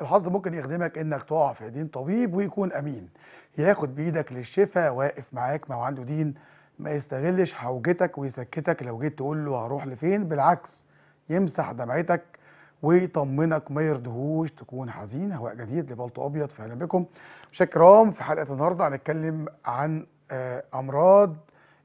الحظ ممكن يخدمك إنك تقع في ايدين طبيب ويكون أمين. ياخد بإيدك للشفاء واقف معاك ما هو عنده دين ما يستغلش حوجتك ويسكتك لو جيت تقول له هروح لفين؟ بالعكس يمسح دمعتك ويطمنك ما يرضهوش تكون حزين. هواء جديد لبلطو أبيض. في أهلا بكم الكرام في حلقة النهارده. هنتكلم عن آه، أمراض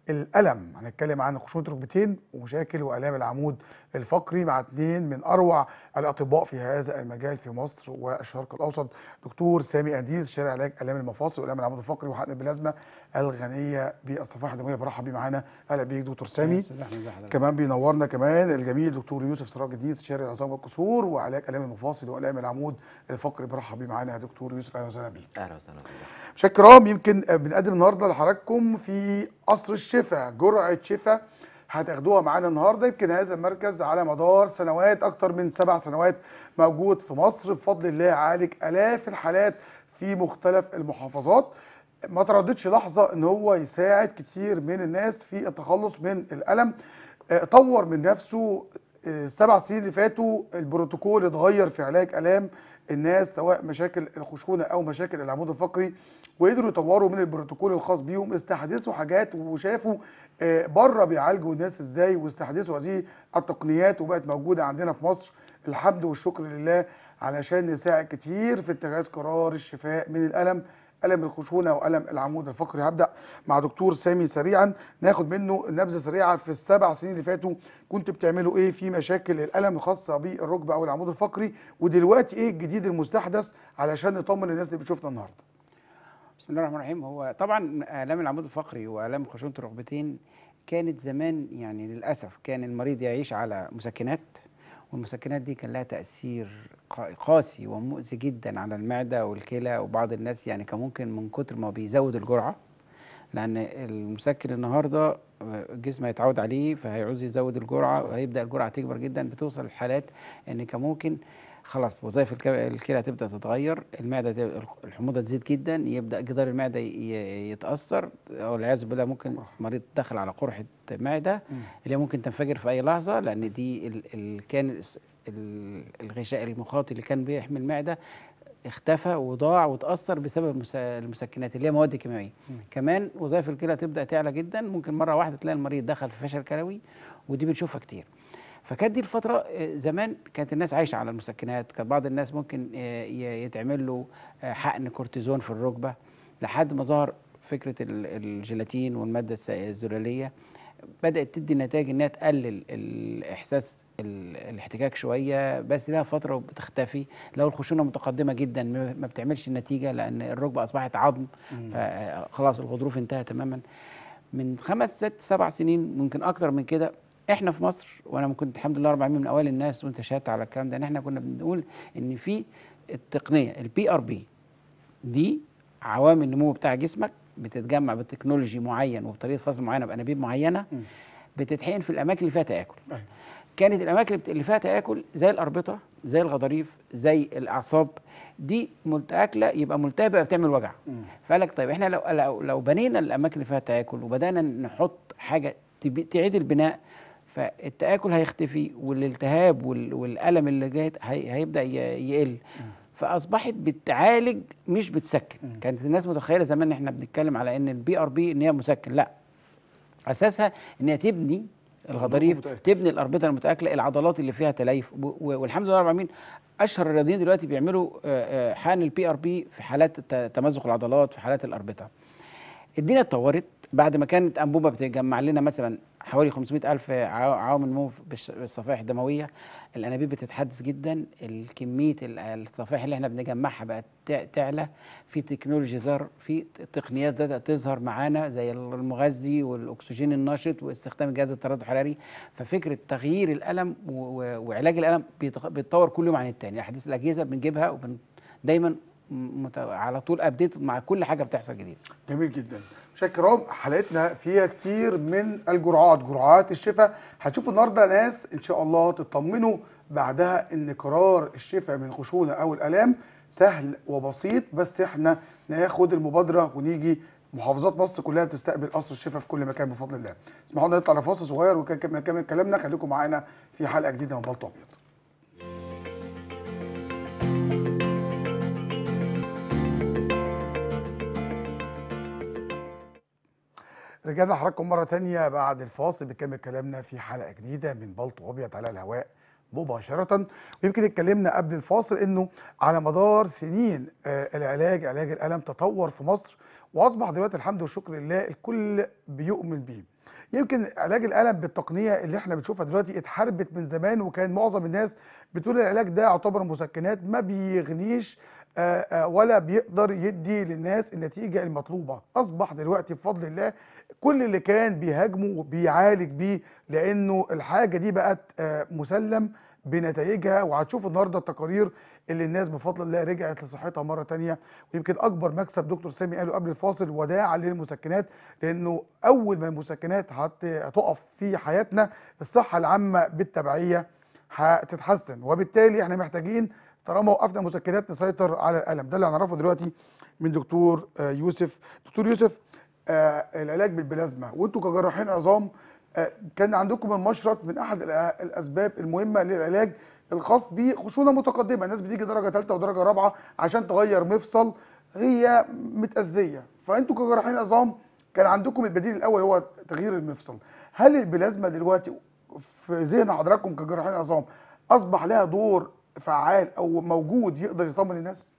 الألم. هنتكلم عن خشونة الركبتين ومشاكل وآلام العمود الفقري مع اثنين من أروع الأطباء في هذا المجال في مصر والشرق الأوسط. دكتور سامي انديل استشاري علاج الام المفاصل والام العمود الفقري وحقن البلازما الغنية بالصفائح الدموية. برحب بيه معانا. أهلا بيك دكتور سامي. كمان بينورنا كمان الجميل دكتور يوسف سراج الدين استشاري العظام والكسور وعلاج الام المفاصل والام العمود الفقري. برحب بيه معانا يا دكتور يوسف. أهلا وسهلا بيك. أهلا وسهلا مشاهدينا الكرام يمكن بنقدم النهارده لحضراتكم في قصر الشفاء جرعة شفاء هتاخدوها معانا النهارده. يمكن هذا المركز على مدار سنوات أكتر من سبع سنوات موجود في مصر. بفضل الله عالج آلاف الحالات في مختلف المحافظات. ما ترددش لحظة إن هو يساعد كتير من الناس في التخلص من الألم. آه، طور من نفسه السبع سنين اللي فاتوا البروتوكول اتغير في علاج آلام الناس سواء مشاكل الخشونة أو مشاكل العمود الفقري وقدروا يطوروا من البروتوكول الخاص بيهم استحدثوا حاجات وشافوا آه، بره بيعالجوا الناس إزاي واستحدثوا هذه التقنيات وبقت موجودة عندنا في مصر. الحمد والشكر لله علشان نساعد كتير في اتخاذ قرار الشفاء من الألم. ألم الخشونة وألم العمود الفقري. هبدأ مع دكتور سامي سريعا. ناخد منه نبذة سريعة. في السبع سنين اللي فاتوا كنت بتعملوا إيه؟ في مشاكل الألم الخاصة بالركبه أو العمود الفقري. ودلوقتي إيه الجديد المستحدث علشان نطمن الناس اللي بتشوفنا النهارده؟ بسم الله الرحمن الرحيم. هو طبعا آلام العمود الفقري وآلام خشونة الركبتين كانت زمان يعني للأسف كان المريض يعيش على مسكنات. والمسكنات دي كان لها تأثير قا- قاسي ومؤذي جدا على المعدة والكلى وبعض الناس يعني كان ممكن من كتر ما بيزود الجرعة لأن المسكن النهارده الجسم هيتعود عليه فهيعوز يزود الجرعة وهيبدأ الجرعة تكبر جدا بتوصل لحالات إن كان ممكن خلاص وظائف الك- الكلى هتبدأ تتغير المعدة الحموضة تزيد جدا يبدأ جدار المعدة يتأثر أو والعياذ بالله ممكن مريض دخل على قرحة معدة اللي ممكن تنفجر في أي لحظة لأن دي ال ال كان الغشاء المخاطي اللي كان بيحمي المعدة اختفى وضاع وتأثر بسبب المس- المسكنات اللي هي مواد كيميائيه كمان وظائف الكلى تبدأ تعلى جدا ممكن مرة واحدة تلاقي المريض دخل في فشل كلوي ودي بنشوفها كتير. فكانت دي الفترة آه، زمان كانت الناس عايشة على المسكنات كان بعض الناس ممكن آه، يتعمل له آه، حقن كورتيزون في الركبة لحد ما ظهر فكرة ال- الجيلاتين والمادة الس- بدأت تدي نتائج إنها تقلل الإحساس ال- الاحتكاك شوية بس لها فترة وبتختفي. لو الخشونة متقدمة جدا ما بتعملش النتيجة لأن الركبة أصبحت عظم خلاص الغضروف انتهى تماما. من خمس ست سبع سنين ممكن أكتر من كده إحنا في مصر وأنا كنت الحمد لله رب العالمين من أوائل الناس وانت شهدت على الكلام ده إن إحنا كنا بنقول إن في التقنية ال PRP دي عوامل النمو بتاع جسمك بتتجمع ب technology معين وبطريقه فصل معينة بأنابيب معينة. بتتحقن في الأماكن اللي فيها تآكل. أيوة. كانت الأماكن اللي فيها تآكل زي الأربطة زي الغضاريف زي الأعصاب دي متاكله يبقى ملتهبه بتعمل وجع. فقال لك طيب إحنا لو لو, لو بنينا الأماكن اللي فيها تآكل وبدأنا نحط حاجة تعيد البناء فالتآكل هيختفي والالتهاب وال- والألم اللي جاي هي- هيبدأ يقل. فأصبحت بتعالج مش بتسكن. كانت الناس متخيلة زمان إن إحنا بنتكلم على إن ال PRP إن هي مسكن. لأ. أساسها إن هي تبني الغضاريف. تبني الأربطة المتأكلة العضلات اللي فيها تليف والحمد لله رب العالمين أشهر الرياضيين دلوقتي بيعملوا آه، آه، حقن ال PRP في حالات تمزق العضلات في حالات الأربطة. الدنيا اتطورت. بعد ما كانت أنبوبة بتجمع لنا مثلا حوالي 500 ألف عوا- عوامل نمو بالصفائح الدموية الأنابيب بتتحدث جدا الكمية ال- الصفائح اللي إحنا بنجمعها بقت تع- تعلى في technology ظهر في تقنيات بدات تظهر معانا زي المغذي والأكسجين النشط واستخدام جهاز التردد الحراري. ففكرة تغيير الألم وعلاج الألم بيتطور كل يوم عن التاني. احدث الأجهزة بنجيبها وبن دايما مت- على طول ابديت مع كل حاجة بتحصل جديد جميل جدا. الكرام حلقتنا فيها كتير من الجرعات جرعات الشفاء. هتشوفوا النهارده ناس إن شاء الله تطمنوا بعدها إن قرار الشفاء من الخشونه أو الألام سهل وبسيط بس إحنا ناخد المبادرة ونيجي. محافظات مصر كلها بتستقبل قصر الشفاء في كل مكان بفضل الله. اسمحوا لنا نطلع لفاصل صغير وكان نكمل كلامنا. خليكم معانا في حلقة جديدة من بلطو أبيض. رجعنا لحضراتكم مرة تانية بعد الفاصل بنكمل كلامنا في حلقة جديدة من بلطو أبيض على الهواء مباشرة ويمكن اتكلمنا قبل الفاصل إنه على مدار سنين آه، العلاج علاج الألم تطور في مصر وأصبح دلوقتي الحمد والشكر لله الكل بيؤمن بيه. يمكن علاج الألم بالتقنية اللي إحنا بنشوفها دلوقتي اتحاربت من زمان وكان معظم الناس بتقول العلاج ده يعتبر مسكنات ما بيغنيش آه، آه، ولا بيقدر يدي للناس النتيجة المطلوبة أصبح دلوقتي بفضل الله كل اللي كان بيهاجمه بيعالج بيه لأنه الحاجة دي بقت آه، مسلم بنتائجها. وهتشوفوا النهارده التقارير اللي الناس بفضل الله رجعت لصحتها مرة تانية. ويمكن أكبر مكسب دكتور سامي قاله قبل الفاصل وداعا للمسكنات لأنه أول ما المسكنات هت- هتقف في حياتنا الصحة العامة بالتبعية هتتحسن. وبالتالي إحنا محتاجين طالما وقفنا مسكنات نسيطر على الألم. ده اللي هنعرفه دلوقتي من دكتور آه، يوسف. دكتور يوسف العلاج بالبلازما. وانتوا كجراحين عظام آه، كان عندكم المشرط من أحد الأسباب المهمة للعلاج الخاص بخشونه متقدمة. الناس بتيجي درجة ثالثه ودرجة رابعة عشان تغير مفصل هي متأذية. فانتوا كجراحين عظام كان عندكم البديل الأول هو تغيير المفصل. هل البلازما دلوقتي في ذهن حضراتكم كجراحين عظام أصبح لها دور فعال أو موجود يقدر يطمن الناس؟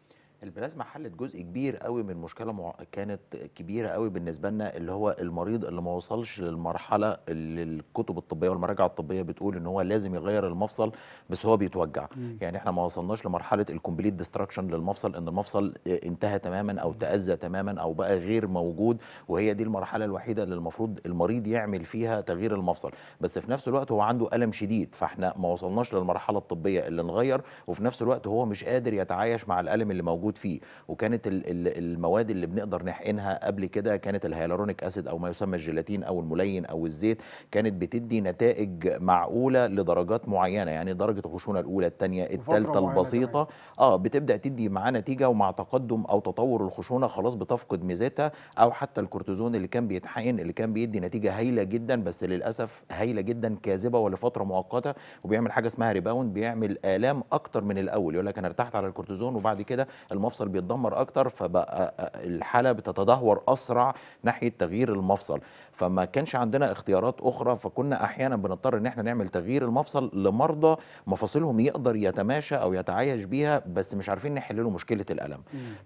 البلازما حلت جزء كبير قوي من مشكلة مع... كانت كبيرة قوي بالنسبة لنا اللي هو المريض اللي ما وصلش للمرحلة اللي الكتب الطبية والمراجع الطبية بتقول إن هو لازم يغير المفصل بس هو بيتوجع. مم. يعني إحنا ما وصلناش لمرحلة ال complete destruction للمفصل إن المفصل انتهى تماما أو تأذى تماما أو بقى غير موجود وهي دي المرحلة الوحيدة اللي المفروض المريض يعمل فيها تغيير المفصل. بس في نفس الوقت هو عنده ألم شديد فإحنا ما وصلناش للمرحلة الطبية اللي نغير وفي نفس الوقت هو مش قادر يتعايش مع الألم اللي موجود فيه. وكانت ال- ال- المواد اللي بنقدر نحقنها قبل كده كانت ال hyaluronic acid أو ما يسمى الجيلاتين أو الملين أو الزيت كانت بتدي نتائج معقولة لدرجات معينة يعني درجة الخشونه الأولى الثانية الثالثه البسيطة. آه بتبدأ تدي معاه نتيجة ومع تقدم أو تطور الخشونة خلاص بتفقد ميزتها أو حتى الكورتيزون اللي كان بيتحقن اللي كان بيدي نتيجة هايلة جدا بس للأسف هايلة جدا كاذبة ولفترة مؤقتة. وبيعمل حاجة اسمها rebound بيعمل آلام أكتر من الأول يقول لك أنا ارتحت على الكورتيزون وبعد كده المفصل بيتدمر أكتر فبقى الحالة بتتدهور أسرع ناحية تغيير المفصل. فما كانش عندنا اختيارات أخرى فكنا أحيانا بنضطر إن إحنا نعمل تغيير المفصل لمرضى مفاصلهم يقدر يتماشى أو يتعايش بيها بس مش عارفين نحل له مشكلة الألم.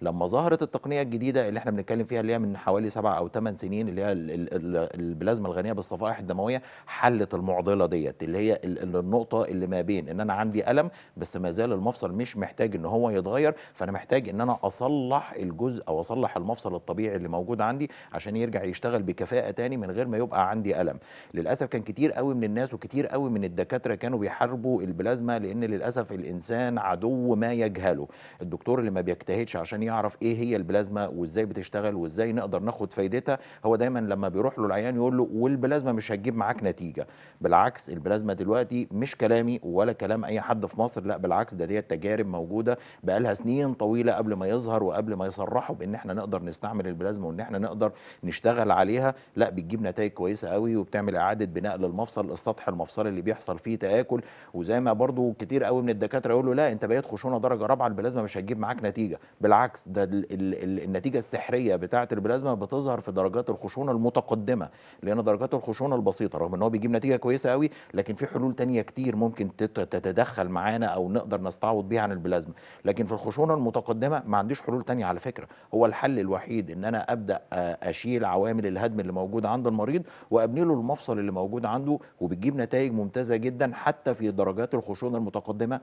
لما ظهرت التقنية الجديدة اللي إحنا بنتكلم فيها اللي هي من حوالي سبع أو ثمان سنين اللي هي ال- ال- ال- البلازما الغنية بالصفائح الدموية حلت المعضلة ديت اللي هي ال- ال- النقطة اللي ما بين إن أنا عندي ألم بس ما زال المفصل مش محتاج إن هو يتغير فأنا محتاج إن أنا أصلح الجزء أو أصلح المفصل الطبيعي اللي موجود عندي عشان يرجع يشتغل بكفاءة تاني من غير ما يبقى عندي ألم. للأسف كان كتير قوي من الناس وكتير قوي من الدكاترة كانوا بيحاربوا البلازما لأن للأسف الإنسان عدو ما يجهله. الدكتور اللي ما بيجتهدش عشان يعرف إيه هي البلازما وإزاي بتشتغل وإزاي نقدر ناخد فايدتها هو دايما لما بيروح له العيان يقول له والبلازما مش هتجيب معاك نتيجة. بالعكس البلازما دلوقتي مش كلامي ولا كلام أي حد في مصر لا بالعكس ده ديت تجارب موجودة بقالها سنين طويلة قبل ما يظهر وقبل ما يصرحوا بإن إحنا نقدر نستعمل البلازما وإن إحنا نقدر نشتغل عليها. لا بتجيب نتائج كويسة قوي وبتعمل إعادة بناء للمفصل السطح المفصلي اللي بيحصل فيه تآكل. وزي ما برضو كتير قوي من الدكاترة يقولوا لا أنت بقيت خشونة درجة رابعة البلازما مش هتجيب معاك نتيجة. بالعكس ده ال ال ال النتيجة السحرية بتاعه البلازما بتظهر في درجات الخشونة المتقدمة. لأن درجات الخشونة البسيطة رغم إن هو بيجيب نتيجة كويسة قوي لكن في حلول تانية كتير ممكن تت- تتدخل معانا أو نقدر نستعوض بيها عن البلازما. لكن في الخشونة المتقدمة ما عنديش حلول تانية على فكرة. هو الحل الوحيد إن أنا أبدأ أشيل عوامل الهدم اللي موجودة عند المريض وابني له المفصل اللي موجود عنده وبتجيب نتائج ممتازة جدا حتى في درجات الخشونة المتقدمة.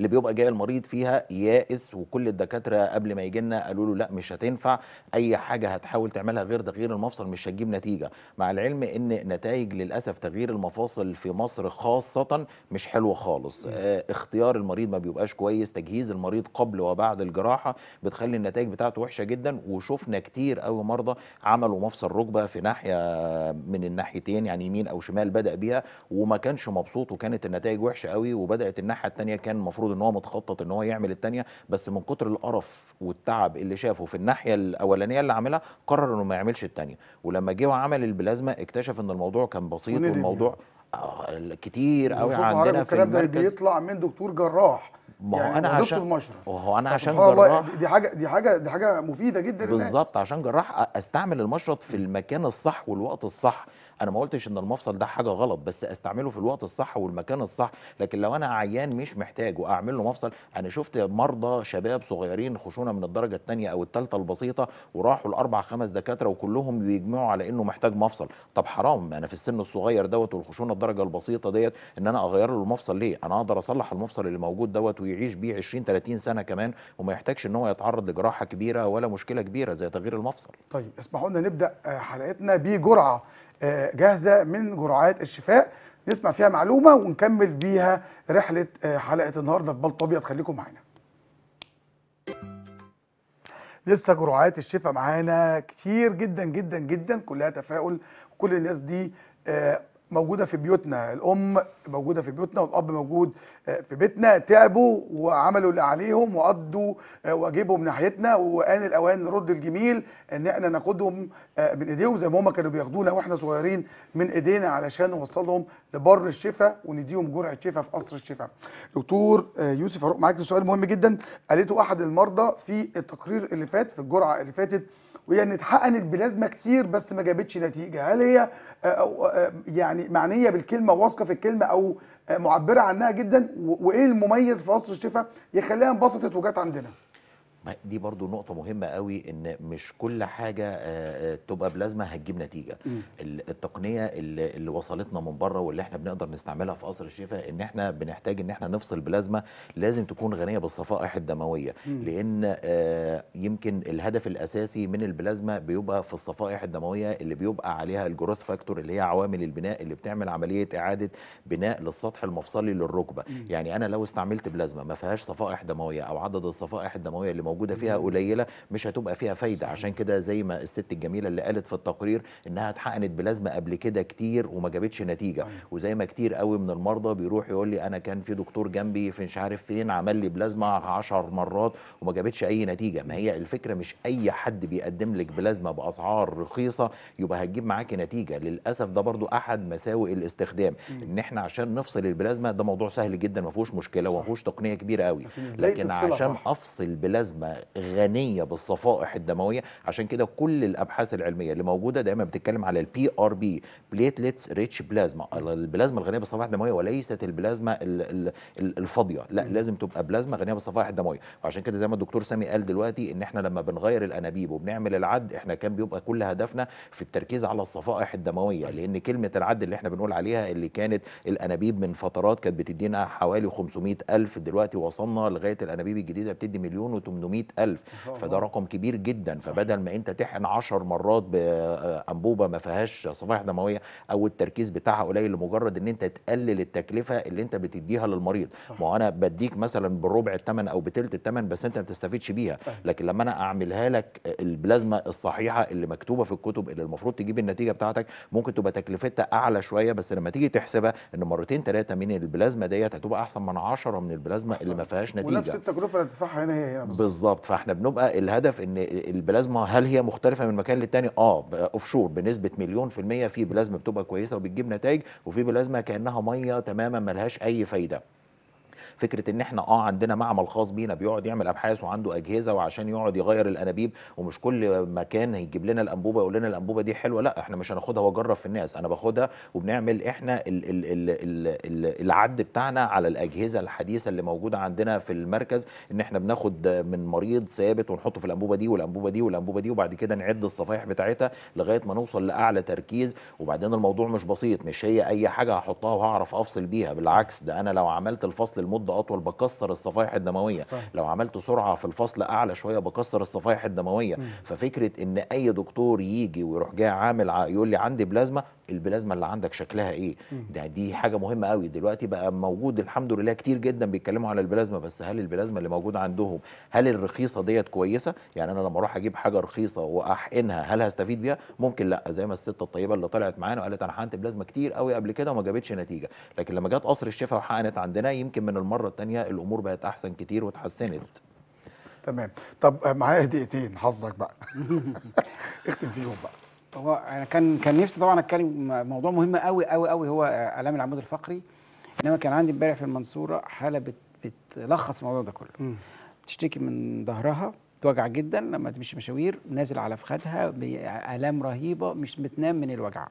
اللي بيبقى جاي المريض فيها يائس وكل الدكاترة قبل ما يجي لنا قالوا له لا مش هتنفع أي حاجة هتحاول تعملها غير تغيير المفصل مش هتجيب نتيجة. مع العلم إن نتائج للأسف تغيير المفاصل في مصر خاصة مش حلوة خالص. آه اختيار المريض ما بيبقاش كويس تجهيز المريض قبل وبعد الجراحة بتخلي النتائج بتاعته وحشة جدا. وشفنا كتير قوي مرضى عملوا مفصل ركبة في ناحية من الناحيتين يعني يمين أو شمال بدأ بيها وما كانش مبسوط وكانت النتائج وحشة قوي وبدأت الناحية الثانية كان المفروض إن هو متخطط إن هو يعمل الثانية بس من كتر القرف والتعب اللي شافه في الناحية الأولانية اللي عملها قرر إنه ما يعملش الثانية ولما جه وعمل البلازما اكتشف إن الموضوع كان بسيط والموضوع آه كتير قوي عندنا في الكلام ده بيطلع من دكتور جراح. ما هو يعني أنا عشان وهو أنا عشان جراح. دي حاجة دي حاجة دي حاجة مفيدة جدا. بالظبط. عشان جراح أستعمل المشرط في المكان الصح والوقت الصح. أنا ما قلتش إن المفصل ده حاجة غلط بس أستعمله في الوقت الصح والمكان الصح لكن لو أنا عيان مش محتاج وأعمل له مفصل أنا شفت مرضى شباب صغيرين خشونة من الدرجة الثانية أو الثالثه البسيطة وراحوا لأربع خمس دكاترة وكلهم بيجمعوا على إنه محتاج مفصل. طب حرام أنا في السن الصغير دوت والخشونة الدرجة البسيطة ديت إن أنا أغير له المفصل ليه؟ أنا أقدر أصلح المفصل اللي موجود دوت ويعيش بيه 20 30 سنة كمان وما يحتاجش إن هو يتعرض لجراحة كبيرة ولا مشكلة كبيرة زي تغيير المفصل. طيب اسمحوا لنا نبدأ آه، حلقتنا بجرعة. جاهزة من جرعات الشفاء. نسمع فيها معلومة ونكمل بيها رحلة آه، حلقة النهارده في بلط أبيض. خليكم معانا. لسه جرعات الشفاء معانا كتير جدا جدا جدا. كلها تفاؤل. كل الناس دي آه، موجودة في بيوتنا. الأم موجودة في بيوتنا والأب موجود آه، في بيتنا. تعبوا وعملوا اللي عليهم وقضوا آه، واجبهم ناحيتنا. وآن الأوان نرد الجميل إن إحنا ناخدهم آه، من إيديهم زي ما هم كانوا بياخدونا وإحنا صغيرين من إيدينا علشان نوصلهم لبر الشفاء ونديهم جرعة شفاء في قصر الشفاء. دكتور يوسف هروح معاك لسؤال مهم جدا. قالته أحد المرضى في التقرير اللي فات في الجرعة اللي فاتت وهي إن اتحقنت بلازما كتير بس ما جابتش نتيجة. هل هي يعني معنية بالكلمة واثقة في الكلمة أو معبرة عنها جدا. وإيه المميز في قصر الشفاء؟ يخليها انبسطت وجت عندنا. دي برضو نقطة مهمة قوي إن مش كل حاجة آه، آه، تبقى بلازما هتجيب نتيجة. ال- التقنية اللي, اللي وصلتنا من بره واللي إحنا بنقدر نستعملها في قصر الشفاء إن إحنا بنحتاج إن إحنا نفصل بلازما لازم تكون غنية بالصفائح الدموية. لأن آه، يمكن الهدف الأساسي من البلازما بيبقى في الصفائح الدموية اللي بيبقى عليها ال growth factor اللي هي عوامل البناء اللي بتعمل عملية إعادة بناء للسطح المفصلي للركبة. يعني أنا لو استعملت بلازما ما فيهاش صفائح دموية أو عدد الصفائح الدموية اللي موجودة فيها قليلة مش هتبقى فيها فايدة. عشان كده زي ما الست الجميلة اللي قالت في التقرير إنها اتحقنت بلازما قبل كده كتير وما جابتش نتيجة. وزي ما كتير قوي من المرضى بيروح يقول لي أنا كان في دكتور جنبي في مش عارف فين عمل لي بلازما 10 مرات وما جابتش أي نتيجة. ما هي الفكرة مش أي حد بيقدم لك بلازما بأسعار رخيصة يبقى هتجيب معاكي نتيجة. للأسف ده برضو أحد مساوئ الاستخدام. إن إحنا عشان نفصل البلازما ده موضوع سهل جدا ما فيهوش مشكلة وما فيهوش تقنية كبيرة قوي. لكن عشان؟ أفصل بلازما غنية بالصفائح الدموية. عشان كده كل الأبحاث العلمية اللي موجودة دايما بتتكلم على ال PRP platelets rich plasma البلازما الغنية بالصفائح الدموية وليست البلازما ال- ال- ال- الفاضية. لا لازم تبقى بلازما غنية بالصفائح الدموية. وعشان كده زي ما الدكتور سامي قال دلوقتي إن إحنا لما بنغير الأنابيب وبنعمل العد إحنا كان بيبقى كل هدفنا في التركيز على الصفائح الدموية لأن كلمة العد اللي إحنا بنقول عليها اللي كانت الأنابيب من فترات كانت بتدينا حوالي 500 ألف دلوقتي وصلنا لغاية الأنابيب الجديدة بتدي مليون و800 ألف. فده رقم كبير جدا. فبدل ما انت تحقن 10 مرات بانبوبه ما فيهاش صفائح دموية أو التركيز بتاعها قليل لمجرد ان انت تقلل التكلفة اللي انت بتديها للمريض. ما هو أنا بديك مثلا بربع الثمن أو بتلت الثمن بس انت ما بتستفيدش بيها. لكن لما أنا اعملها لك البلازما الصحيحة اللي مكتوبة في الكتب اللي المفروض تجيب النتيجة بتاعتك ممكن تبقى تكلفتها اعلى شوية بس لما تيجي تحسبها ان مرتين ثلاثة من البلازما ديت هتبقى احسن من 10 من البلازما اللي ما فيهاش ونفس نتيجة. التكلفة اللي هتدفعها هنا هي هنا بالظبط. بالظبط. فاحنا بنبقى الهدف إن البلازما هل هي مختلفة من مكان للتاني؟ آه of sure بنسبة مليون في المية في بلازما بتبقى كويسة وبتجيب نتائج وفي بلازما كأنها مية تماما ملهاش أي فايدة. فكرة إن إحنا آه عندنا معمل خاص بينا بيقعد يعمل أبحاث وعنده أجهزة وعشان يقعد يغير الأنابيب ومش كل مكان هيجيب لنا الأنبوبة يقول لنا الأنبوبة دي حلوة لأ إحنا مش هناخدها واجرب في الناس أنا باخدها وبنعمل إحنا ال ال ال ال ال العد بتاعنا على الأجهزة الحديثة اللي موجودة عندنا في المركز إن إحنا بناخد من مريض ثابت ونحطه في الأنبوبة دي والأنبوبة دي والأنبوبة دي وبعد كده نعد الصفائح بتاعتها لغاية ما نوصل لأعلى تركيز وبعدين الموضوع مش بسيط مش هي أي حاجة هحطها وهعرف أفصل بيها بالعكس ده أنا لو عملت الفصل لمده أطول بكسر الصفائح الدموية. صحيح. لو عملت سرعة في الفصل أعلى شوية بكسر الصفائح الدموية. ففكرة إن أي دكتور يجي ويروح جاي عامل يقول لي عندي بلازما البلازما اللي عندك شكلها إيه؟ ده دي حاجة مهمة قوي دلوقتي بقى موجود الحمد لله كتير جدا بيتكلموا على البلازما بس هل البلازما اللي موجوده عندهم هل الرخيصة ديت كويسة؟ يعني أنا لما أروح أجيب حاجة رخيصة وأحقنها هل هستفيد بيها؟ ممكن لأ. زي ما الست الطيبة اللي طلعت معانا وقالت أنا حقنت بلازما كتير قوي قبل كده وما جابتش نتيجة. لكن لما جت قصر الشفا وحقنت عندنا يمكن من المره الثانية الأمور بقت أحسن كتير واتحسنت. تمام. طب معايا دقيقتين حظك بقى. اختم فيهم بقى. هو أنا كان كان نفسي طبعا أتكلم موضوع مهم قوي قوي قوي هو الام العمود الفقري. إنما كان عندي امبارح في المنصورة حالة بت بتلخص الموضوع ده كله. بتشتكي من ظهرها توجع جدا لما تمشي مشاوير نازل على فخدها بآلام رهيبة مش بتنام من الوجع.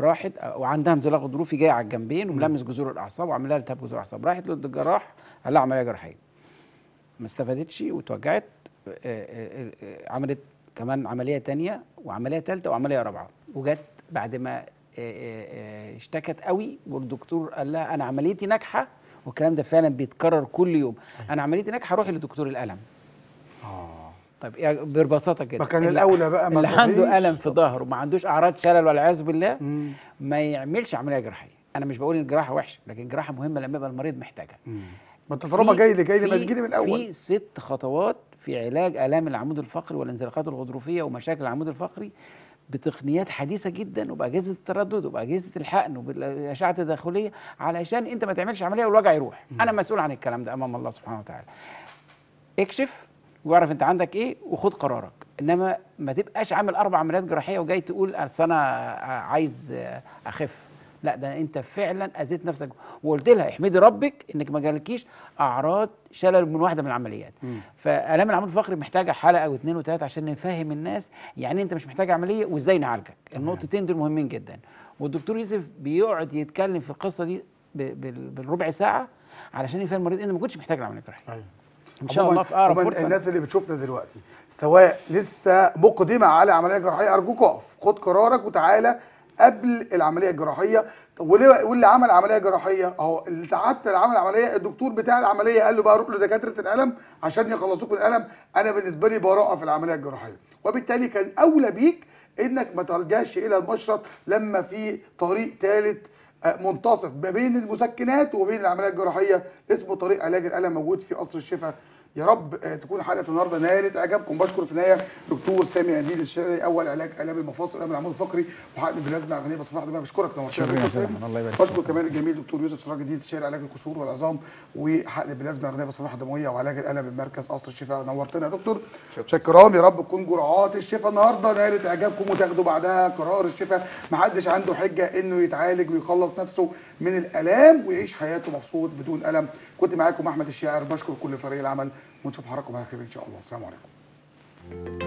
راحت وعندها انزلاق غضروفي جاي على الجنبين وملمس جذور الأعصاب وعامل لها التهاب جذور الأعصاب. راحت للجراح قال لها عمليه جراحية. ما استفادتش واتوجعت آه، آه، آه، عملت كمان عملية تانية وعملية ثالثه وعملية رابعة. وجت بعد ما اشتكت قوي والدكتور قال لها أنا عمليتي ناجحة والكلام ده فعلا بيتكرر كل يوم. أنا عمليتي ناجحة روحي لدكتور الألم. آه. طيب يعني ببساطة كده. ما كان الأولى بقى ما اللي عنده. ألم في ظهره وما عندوش أعراض شلل والعياذ بالله مم. ما يعملش عملية جراحية. أنا مش بقول إن الجراحة وحشة لكن الجراحة مهمة لما يبقى المريض محتاجها. مم. ما انت طالما جاي لي جاي لي ما في- تجي لي من الأول. في ست خطوات في علاج آلام العمود الفقري والانزلاقات الغضروفية ومشاكل العمود الفقري بتقنيات حديثة جدا وبأجهزة التردد وبأجهزة الحقن وبالأشعة التداخليه علشان أنت ما تعملش عملية والوجع يروح. أنا مسؤول عن الكلام ده أمام الله سبحانه وتعالى. اكشف. واعرف انت عندك إيه وخد قرارك. انما ما تبقاش عامل أربع عمليات جراحية وجاي تقول اصل أنا عايز اخف. لا ده انت فعلا اذيت نفسك. وقلت لها احمدي ربك انك ما جالكيش اعراض شلل من واحدة من العمليات. فالام العمود الفقري محتاجة حلقة أو اثنين وثلاثه عشان نفهم الناس يعني انت مش محتاج عملية وازاي نعالجك. النقطتين دول مهمين جدا. والدكتور يوسف بيقعد يتكلم في القصة دي بالربع ساعة علشان يفهم المريض انه ما كنتش محتاج العملية الجراحية. أيوة. إن شاء الله في أقرب فرصة. الناس اللي بتشوفنا دلوقتي سواء لسه مقدمة على عملية جراحية أرجوك اقف خد قرارك وتعالى قبل العملية الجراحية. واللي عمل عملية جراحية أهو اللي حتى اللي عمل عملية الدكتور بتاع العملية قال له بقى روح لدكاترة الألم عشان يخلصوك من الألم. أنا بالنسبة لي براءه في العملية الجراحية. وبالتالي كان أولى بيك إنك ما تلجأش إلى المشرط لما في طريق ثالث منتصف ما بين المسكنات وبين العملية الجراحية. اسمه طريق علاج الألم موجود في قصر الشفا. يا رب آه، تكون حلقه النهارده نالت. اعجابكم بشكر في النهايه دكتور سامي عديد الشرعي أول علاج آلام المفاصل آلام العمود الفقري وحقن بلازما غنيه بصفحه دماغ بشكرك نورتنا شكراً. بشكر كمان الجميل دكتور يوسف سراج الدين استشاري علاج الكسور والعظام وحقن بلازما غنيه بصفحه دمويه وعلاج الألم بمركز قصر الشفا نورتنا يا دكتور. شكرام يا رب تكون جرعات الشفا النهارده نالت. اعجابكم وتاخدوا بعدها قرار الشفا محدش عنده حجة إنه يتعالج ويخلص نفسه من الألام ويعيش حياته مبسوط بدون ألم. كنت معاكم أحمد الشاعر. بشكر كل فريق العمل. ونشوف حضراتكم على خير ان شاء الله السلام عليكم